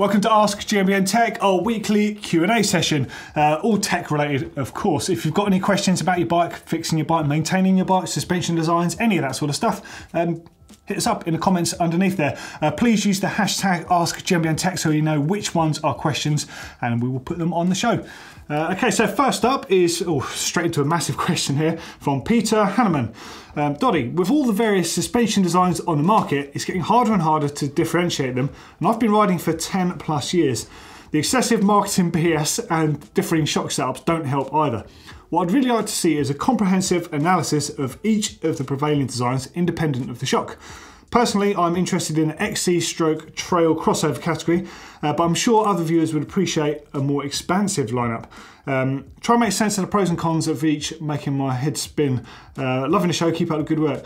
Welcome to Ask GMBN Tech, our weekly Q&A session, uh, all tech related, of course. If you've got any questions about your bike, fixing your bike, maintaining your bike, suspension designs, any of that sort of stuff, um, hit us up in the comments underneath there. Uh, please use the hashtag AskGMBNTech so you know which ones are questions and we will put them on the show. Uh, okay, so first up is, oh, straight into a massive question here from Peter Hanneman. Um, Doddy, with all the various suspension designs on the market, it's getting harder and harder to differentiate them, and I've been riding for 10 plus years. The excessive marketing BS and differing shock setups don't help either. What I'd really like to see is a comprehensive analysis of each of the prevailing designs independent of the shock. Personally, I'm interested in XC stroke trail crossover category, uh, but I'm sure other viewers would appreciate a more expansive lineup. Um, try and make sense of the pros and cons of each, making my head spin. Uh, loving the show, keep up the good work.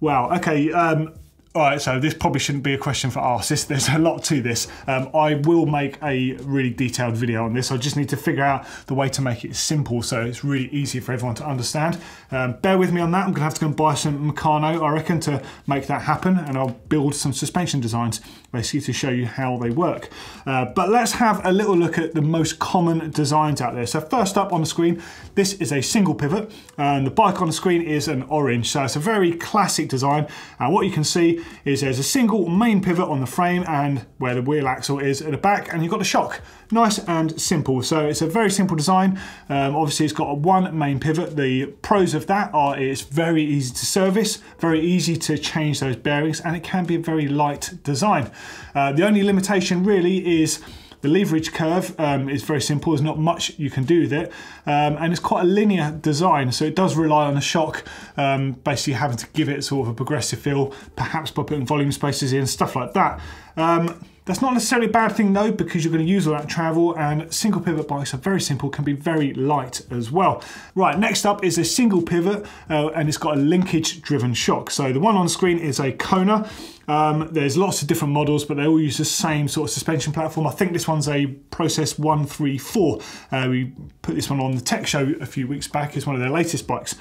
Wow, okay, um, all right, so this probably shouldn't be a question for us. This, there's a lot to this. Um, I will make a really detailed video on this. I just need to figure out the way to make it simple so it's really easy for everyone to understand. Um, bear with me on that. I'm going to have to go and buy some Meccano, I reckon, to make that happen. And I'll build some suspension designs basically to show you how they work. Uh, but let's have a little look at the most common designs out there. So first up on the screen, this is a single pivot. And the bike on the screen is an orange. So it's a very classic design. And what you can see is there's a single main pivot on the frame and where the wheel axle is at the back and you've got the shock. Nice and simple. So it's a very simple design. Um, obviously it's got one main pivot. The pros of that are it's very easy to service, very easy to change those bearings and it can be a very light design. Uh, the only limitation really is the leverage curve um, is very simple, there's not much you can do with it, um, and it's quite a linear design, so it does rely on a shock, um, basically having to give it sort of a progressive feel, perhaps by putting volume spacers in, stuff like that. Um, that's not necessarily a bad thing though, because you're going to use all that travel and single pivot bikes are very simple, can be very light as well. Right, next up is a single pivot uh, and it's got a linkage driven shock. So the one on screen is a Kona. Um, there's lots of different models, but they all use the same sort of suspension platform. I think this one's a Process 134. Uh, we put this one on the tech show a few weeks back. It's one of their latest bikes.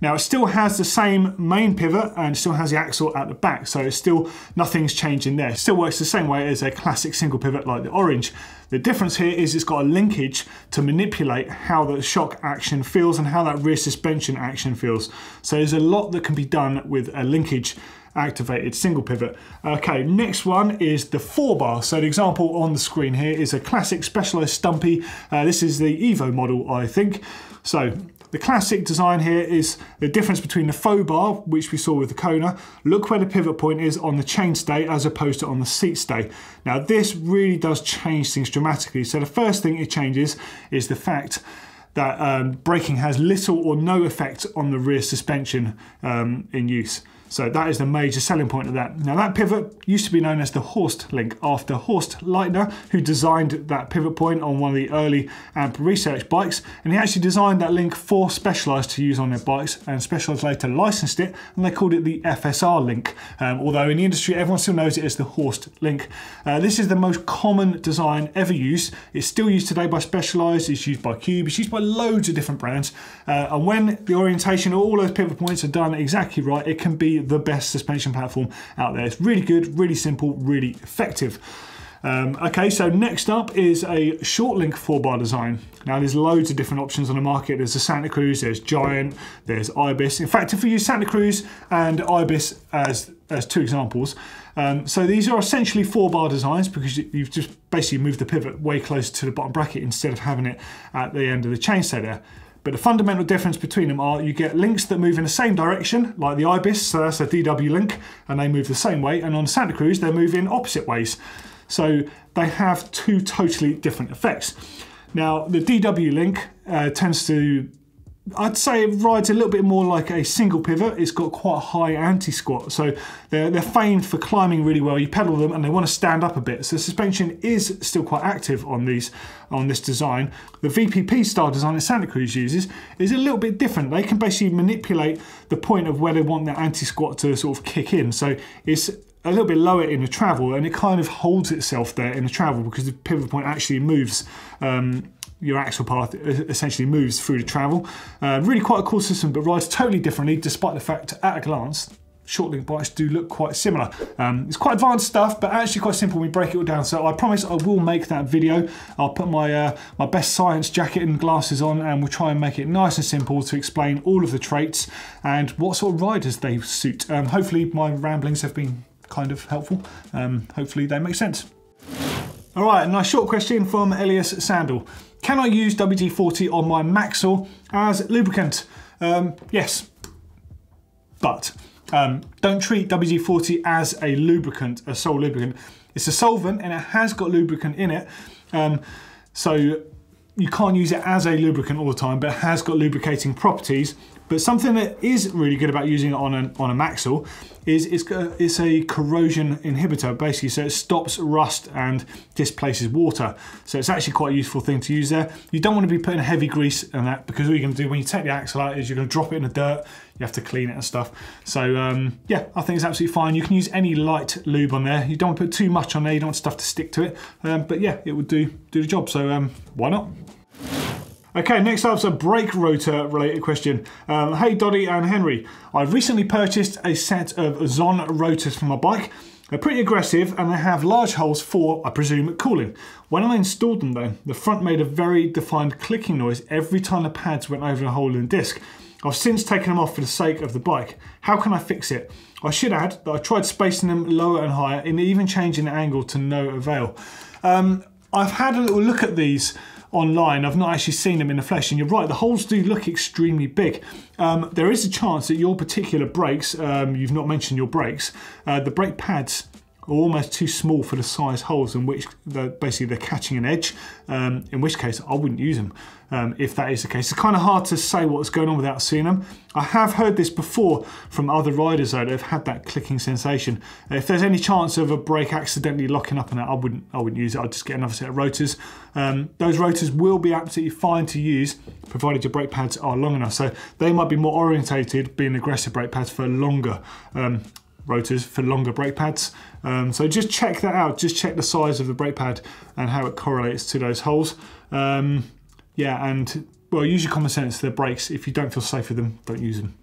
Now it still has the same main pivot and still has the axle at the back, so it's still nothing's changing there. It still works the same way as a classic single pivot like the Orange. The difference here is it's got a linkage to manipulate how the shock action feels and how that rear suspension action feels. So there's a lot that can be done with a linkage activated single pivot. Okay, next one is the four bar. So the example on the screen here is a classic Specialized Stumpy. Uh, this is the Evo model, I think. So the classic design here is the difference between the four bar, which we saw with the Kona. Look where the pivot point is on the chainstay as opposed to on the seat stay. Now this really does change things dramatically. So the first thing it changes is the fact that um, braking has little or no effect on the rear suspension um, in use. So that is the major selling point of that. Now that pivot used to be known as the Horst link after Horst Leitner, who designed that pivot point on one of the early AMP research bikes. And he actually designed that link for Specialized to use on their bikes and Specialized later licensed it and they called it the FSR link. Um, although in the industry, everyone still knows it as the Horst link. Uh, this is the most common design ever used. It's still used today by Specialized, it's used by Cube, it's used by loads of different brands. Uh, and when the orientation of all those pivot points are done exactly right, it can be the best suspension platform out there. It's really good, really simple, really effective. Um, okay, so next up is a short link 4-bar design. Now there's loads of different options on the market. There's the Santa Cruz, there's Giant, there's Ibis. In fact, if we use Santa Cruz and Ibis as, as two examples, um, so these are essentially 4-bar designs because you've just basically moved the pivot way closer to the bottom bracket instead of having it at the end of the chainstay there. But the fundamental difference between them are you get links that move in the same direction, like the Ibis, so that's a DW link, and they move the same way. And on Santa Cruz, they move in opposite ways. So they have two totally different effects. Now, the DW link uh, tends to I'd say it rides a little bit more like a single pivot. It's got quite a high anti-squat. So they're, they're famed for climbing really well. You pedal them and they want to stand up a bit. So suspension is still quite active on these on this design. The VPP style design that Santa Cruz uses is a little bit different. They can basically manipulate the point of where they want their anti-squat to sort of kick in. So it's a little bit lower in the travel and it kind of holds itself there in the travel because the pivot point actually moves um, your axle path essentially moves through the travel. Uh, really quite a cool system, but rides totally differently, despite the fact at a glance short link bikes do look quite similar. Um, it's quite advanced stuff, but actually quite simple when we break it all down. So I promise I will make that video. I'll put my, uh, my best science jacket and glasses on and we'll try and make it nice and simple to explain all of the traits and what sort of riders they suit. Um, hopefully my ramblings have been kind of helpful. Um, hopefully they make sense. All right, a nice short question from Elias Sandal. Can I use WD-40 on my Maxle as lubricant? Um, yes, but um, don't treat WD-40 as a lubricant, a sole lubricant. It's a solvent and it has got lubricant in it. Um, so you can't use it as a lubricant all the time, but it has got lubricating properties. But something that is really good about using it on a, on a Maxle is it's, it's a corrosion inhibitor, basically, so it stops rust and displaces water. So it's actually quite a useful thing to use there. You don't want to be putting heavy grease in that because all you're going to do when you take the axle out is you're going to drop it in the dirt, you have to clean it and stuff. So um, yeah, I think it's absolutely fine. You can use any light lube on there. You don't want to put too much on there, you don't want stuff to stick to it. Um, but yeah, it would do, do the job, so um, why not? Okay, next up's a brake rotor related question. Um, hey Doddy and Henry, I've recently purchased a set of Zon rotors for my bike. They're pretty aggressive and they have large holes for, I presume, cooling. When I installed them though, the front made a very defined clicking noise every time the pads went over a hole in the disc. I've since taken them off for the sake of the bike. How can I fix it? I should add that I tried spacing them lower and higher and even changing the angle to no avail. Um, I've had a little look at these online. I've not actually seen them in the flesh, and you're right, the holes do look extremely big. Um, there is a chance that your particular brakes, um, you've not mentioned your brakes, uh, the brake pads are almost too small for the size holes in which they're, basically they're catching an edge, um, in which case I wouldn't use them um, if that is the case. It's kind of hard to say what's going on without seeing them. I have heard this before from other riders though that have had that clicking sensation. If there's any chance of a brake accidentally locking up on that, I wouldn't, I wouldn't use it. I'd just get another set of rotors. Um, those rotors will be absolutely fine to use provided your brake pads are long enough. So they might be more orientated being aggressive brake pads for longer um, rotors for longer brake pads. Um, so just check that out. Just check the size of the brake pad and how it correlates to those holes. Um, yeah, and well, use your common sense. They're brakes. If you don't feel safe with them, don't use them.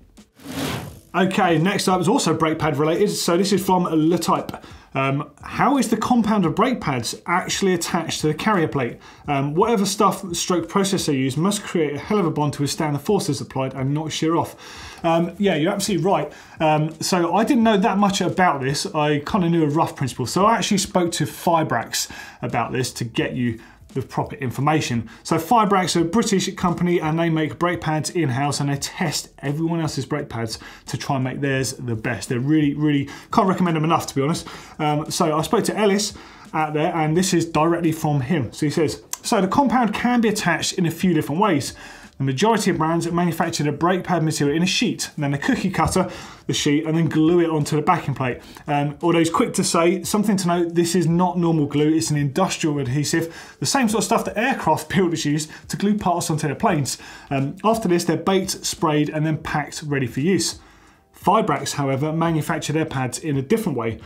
Okay, next up is also brake pad related. So this is from Le Type. Um, how is the compound of brake pads actually attached to the carrier plate? Um, whatever stuff stroke processor use must create a hell of a bond to withstand the forces applied and not shear off. Um, yeah, you're absolutely right. Um, so I didn't know that much about this. I kind of knew a rough principle. So I actually spoke to Fibrax about this to get you the proper information. So Fibrax are a British company and they make brake pads in-house and they test everyone else's brake pads to try and make theirs the best. They're really, really, can't recommend them enough to be honest. Um, so I spoke to Ellis out there and this is directly from him. So he says, so the compound can be attached in a few different ways. The majority of brands manufacture the brake pad material in a sheet, and then the cookie cutter the sheet and then glue it onto the backing plate. Um, although it's quick to say, something to note, this is not normal glue, it's an industrial adhesive, the same sort of stuff that aircraft builders use to glue parts onto their planes. Um, after this, they're baked, sprayed, and then packed ready for use. Fibrax, however, manufacture their pads in a different way.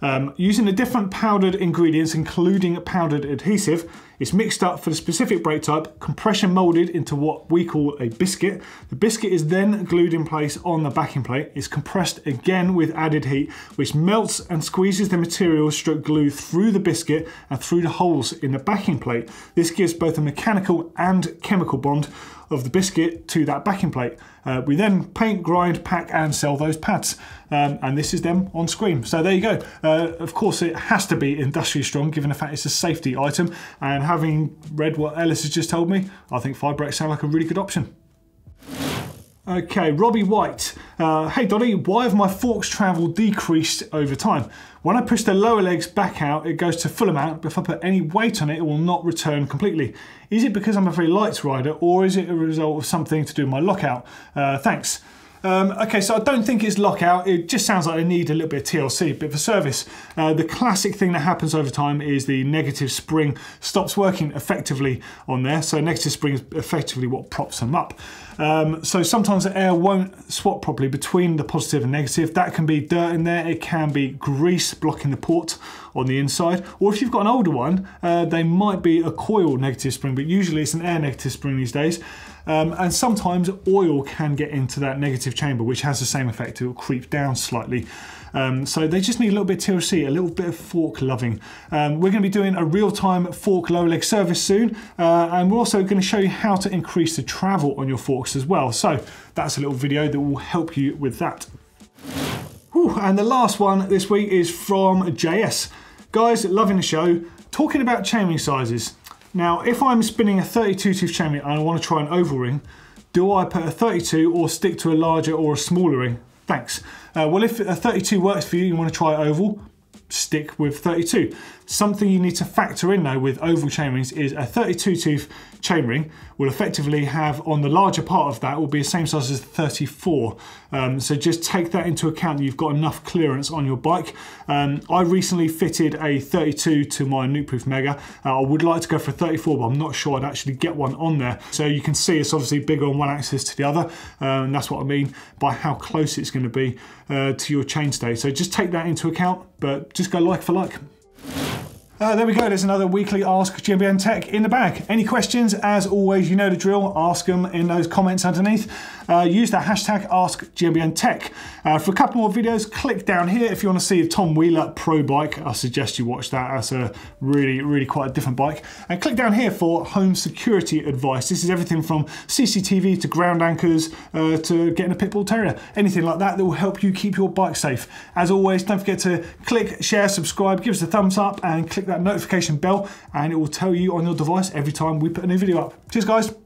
Um, using the different powdered ingredients, including powdered adhesive, it's mixed up for the specific brake type, compression molded into what we call a biscuit. The biscuit is then glued in place on the backing plate. It's compressed again with added heat, which melts and squeezes the material stroke glue through the biscuit and through the holes in the backing plate. This gives both a mechanical and chemical bond of the biscuit to that backing plate. Uh, we then paint, grind, pack and sell those pads. Um, and this is them on screen. So there you go. Uh, of course it has to be industrially strong given the fact it's a safety item and having read what Ellis has just told me, I think Fibrax sound like a really good option. Okay, Robbie White. Uh, hey Donny, why have my forks travel decreased over time? When I push the lower legs back out, it goes to full amount, but if I put any weight on it, it will not return completely. Is it because I'm a very light rider, or is it a result of something to do with my lockout? Uh, thanks. Um, okay, so I don't think it's lockout. It just sounds like I need a little bit of TLC, bit of service. Uh, the classic thing that happens over time is the negative spring stops working effectively on there. So negative spring is effectively what props them up. Um, so sometimes the air won't swap properly between the positive and negative. That can be dirt in there. It can be grease blocking the port on the inside. Or if you've got an older one, uh, they might be a coil negative spring, but usually it's an air negative spring these days. Um, and sometimes oil can get into that negative chamber, which has the same effect. It will creep down slightly. Um, so they just need a little bit of TLC, a little bit of fork loving. Um, we're going to be doing a real-time fork lower leg service soon, uh, and we're also going to show you how to increase the travel on your forks as well. So that's a little video that will help you with that. And the last one this week is from JS. Guys, loving the show. Talking about chainring sizes. Now, if I'm spinning a 32 tooth chainring and I want to try an oval ring, do I put a 32 or stick to a larger or a smaller ring? Thanks. Uh, well, if a 32 works for you, and you want to try oval, stick with 32. Something you need to factor in though with oval chainrings is a 32 tooth chainring will effectively have on the larger part of that will be the same size as 34. Um, so just take that into account that you've got enough clearance on your bike. Um, I recently fitted a 32 to my Nukeproof Mega. Uh, I would like to go for a 34 but I'm not sure I'd actually get one on there. So you can see it's obviously bigger on one axis to the other um, and that's what I mean by how close it's going to be uh, to your chainstay. So just take that into account but just go like for like. Uh, there we go, there's another weekly Ask GMBN Tech in the bag. Any questions, as always, you know the drill, ask them in those comments underneath. Uh, use the hashtag AskGMBNTech. Uh, for a couple more videos, click down here if you want to see the Tom Wheeler Pro bike. I suggest you watch that. That's a really, really quite a different bike. And click down here for home security advice. This is everything from CCTV to ground anchors uh, to getting a pit bull terrier. Anything like that that will help you keep your bike safe. As always, don't forget to click, share, subscribe, give us a thumbs up and click that notification bell and it will tell you on your device every time we put a new video up. Cheers guys.